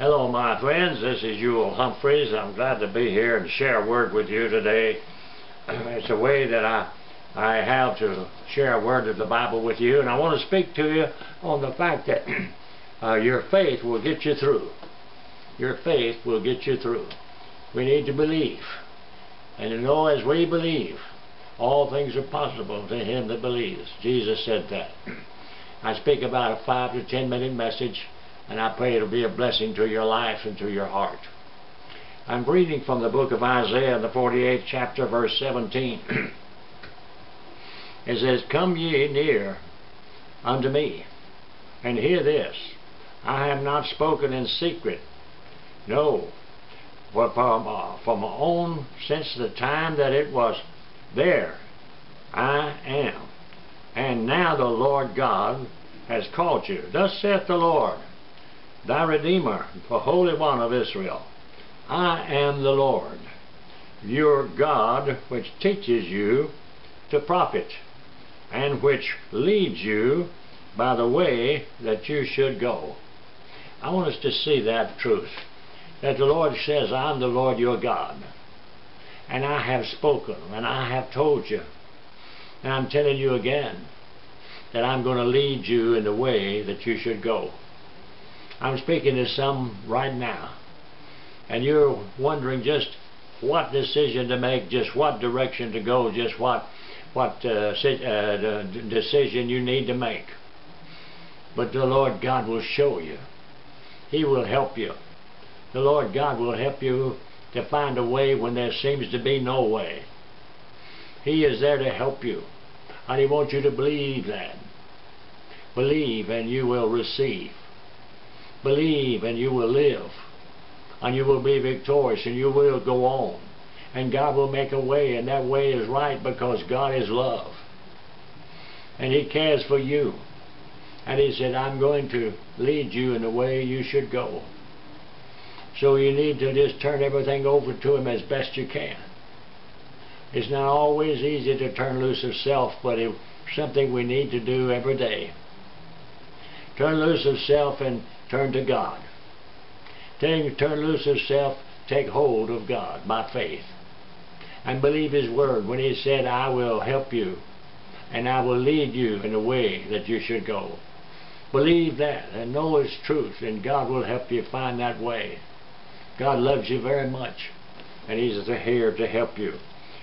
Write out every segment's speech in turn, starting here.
Hello, my friends. This is Ewell Humphreys. I'm glad to be here and share a word with you today. It's a way that I I have to share a word of the Bible with you, and I want to speak to you on the fact that uh, your faith will get you through. Your faith will get you through. We need to believe, and to know as we believe, all things are possible to him that believes. Jesus said that. I speak about a five to ten minute message and I pray it'll be a blessing to your life and to your heart. I'm reading from the book of Isaiah, the 48th chapter, verse 17. it says, Come ye near unto me, and hear this. I have not spoken in secret. No, but from, uh, from my own, since the time that it was there, I am. And now the Lord God has called you. Thus saith the Lord, thy Redeemer, the Holy One of Israel. I am the Lord, your God, which teaches you to profit, and which leads you by the way that you should go. I want us to see that truth, that the Lord says, I'm the Lord your God, and I have spoken, and I have told you, and I'm telling you again, that I'm going to lead you in the way that you should go. I'm speaking to some right now, and you're wondering just what decision to make, just what direction to go, just what what uh, uh, decision you need to make. But the Lord God will show you. He will help you. The Lord God will help you to find a way when there seems to be no way. He is there to help you. And He wants you to believe that. Believe and you will receive. Believe and you will live. And you will be victorious and you will go on. And God will make a way and that way is right because God is love. And He cares for you. And He said, I'm going to lead you in the way you should go. So you need to just turn everything over to Him as best you can. It's not always easy to turn loose of self, but it's something we need to do every day. Turn loose of self and turn to God. Turn, turn loose of self, take hold of God by faith. And believe His word when He said, I will help you and I will lead you in the way that you should go. Believe that and know its truth and God will help you find that way. God loves you very much and He's here to help you.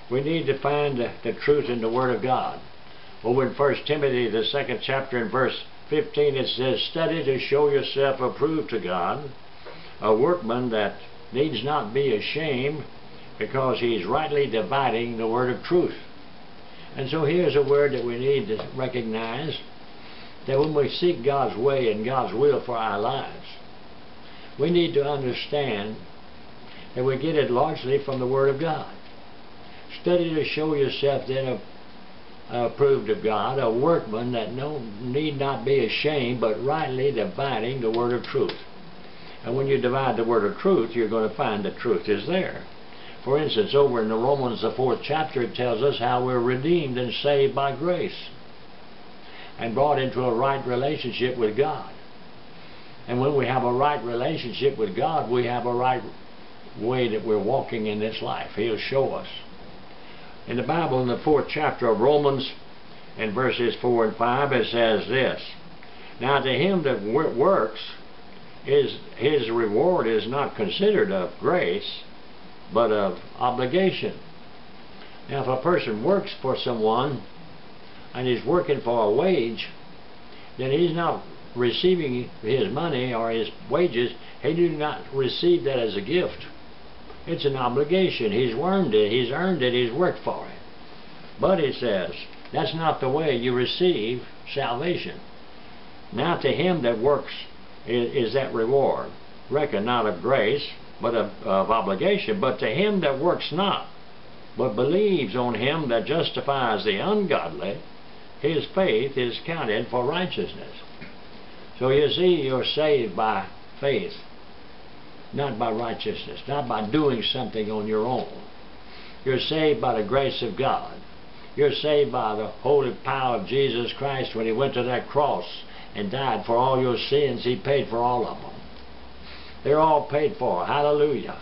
We need to find the, the truth in the Word of God. Over in 1 Timothy, the second chapter and verse 15 it says, Study to show yourself approved to God, a workman that needs not be ashamed, because he's rightly dividing the word of truth. And so here's a word that we need to recognize, that when we seek God's way and God's will for our lives, we need to understand that we get it largely from the Word of God. Study to show yourself then approved of God, a workman that no need not be ashamed, but rightly dividing the word of truth. And when you divide the word of truth, you're going to find the truth is there. For instance, over in the Romans, the fourth chapter, it tells us how we're redeemed and saved by grace and brought into a right relationship with God. And when we have a right relationship with God, we have a right way that we're walking in this life. He'll show us in the Bible, in the fourth chapter of Romans, in verses 4 and 5, it says this, Now to him that works, his, his reward is not considered of grace, but of obligation. Now if a person works for someone, and he's working for a wage, then he's not receiving his money or his wages, he do not receive that as a gift. It's an obligation. He's earned it. He's earned it. He's worked for it. But it says, that's not the way you receive salvation. Now to him that works is, is that reward. Reckon not of grace, but of, of obligation. But to him that works not, but believes on him that justifies the ungodly, his faith is counted for righteousness. So you see, you're saved by faith not by righteousness, not by doing something on your own. You're saved by the grace of God. You're saved by the holy power of Jesus Christ when He went to that cross and died for all your sins. He paid for all of them. They're all paid for. Hallelujah.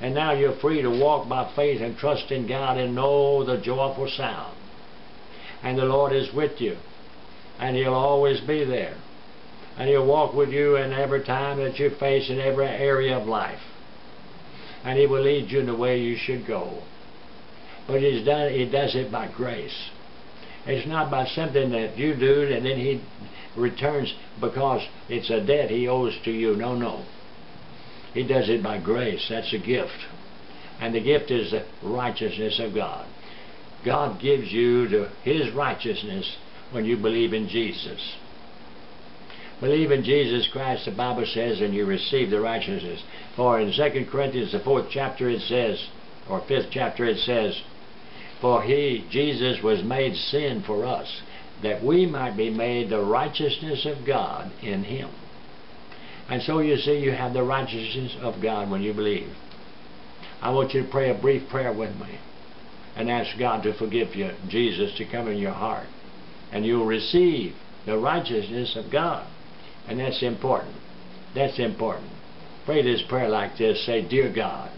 And now you're free to walk by faith and trust in God and know the joyful sound. And the Lord is with you. And He'll always be there. And He'll walk with you in every time that you face in every area of life. And He will lead you in the way you should go. But He's done, He does it by grace. It's not by something that you do and then He returns because it's a debt He owes to you. No, no. He does it by grace. That's a gift. And the gift is the righteousness of God. God gives you the, His righteousness when you believe in Jesus. Believe in Jesus Christ, the Bible says, and you receive the righteousness. For in 2 Corinthians, the fourth chapter, it says, or fifth chapter, it says, For he, Jesus, was made sin for us, that we might be made the righteousness of God in him. And so you see, you have the righteousness of God when you believe. I want you to pray a brief prayer with me and ask God to forgive you, Jesus to come in your heart. And you'll receive the righteousness of God. And that's important. That's important. Pray this prayer like this. Say, Dear God,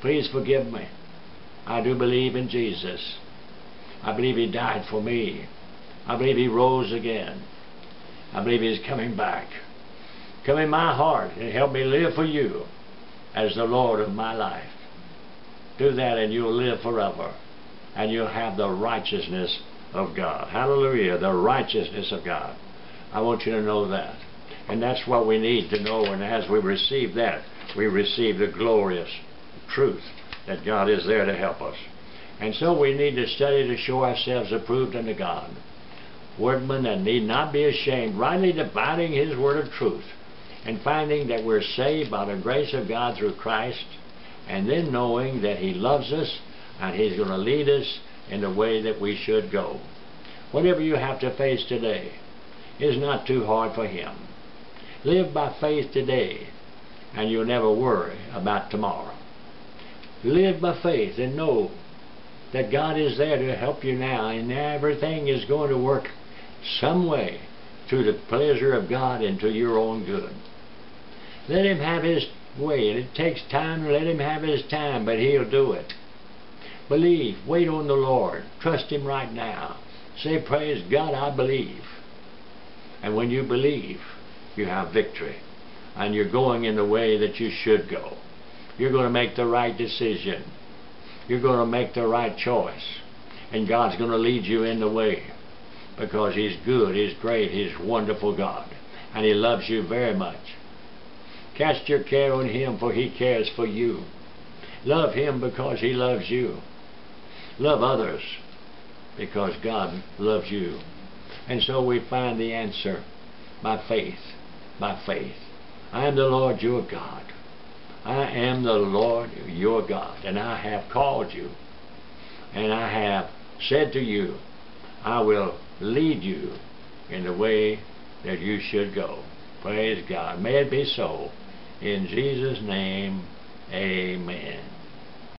please forgive me. I do believe in Jesus. I believe He died for me. I believe He rose again. I believe He's coming back. Come in my heart and help me live for you as the Lord of my life. Do that and you'll live forever. And you'll have the righteousness of God. Hallelujah, the righteousness of God. I want you to know that. And that's what we need to know. And as we receive that, we receive the glorious truth that God is there to help us. And so we need to study to show ourselves approved unto God. Workmen that need not be ashamed, rightly dividing His word of truth and finding that we're saved by the grace of God through Christ, and then knowing that He loves us and He's going to lead us in the way that we should go. Whatever you have to face today is not too hard for Him. Live by faith today, and you'll never worry about tomorrow. Live by faith and know that God is there to help you now, and everything is going to work some way to the pleasure of God and to your own good. Let him have his way. And it takes time to let him have his time, but he'll do it. Believe. Wait on the Lord. Trust him right now. Say, praise God, I believe. And when you believe, you have victory. And you're going in the way that you should go. You're going to make the right decision. You're going to make the right choice. And God's going to lead you in the way. Because He's good, He's great, He's wonderful God. And He loves you very much. Cast your care on Him, for He cares for you. Love Him because He loves you. Love others because God loves you. And so we find the answer by faith. By faith. I am the Lord your God. I am the Lord your God. And I have called you. And I have said to you, I will lead you in the way that you should go. Praise God. May it be so. In Jesus' name, amen.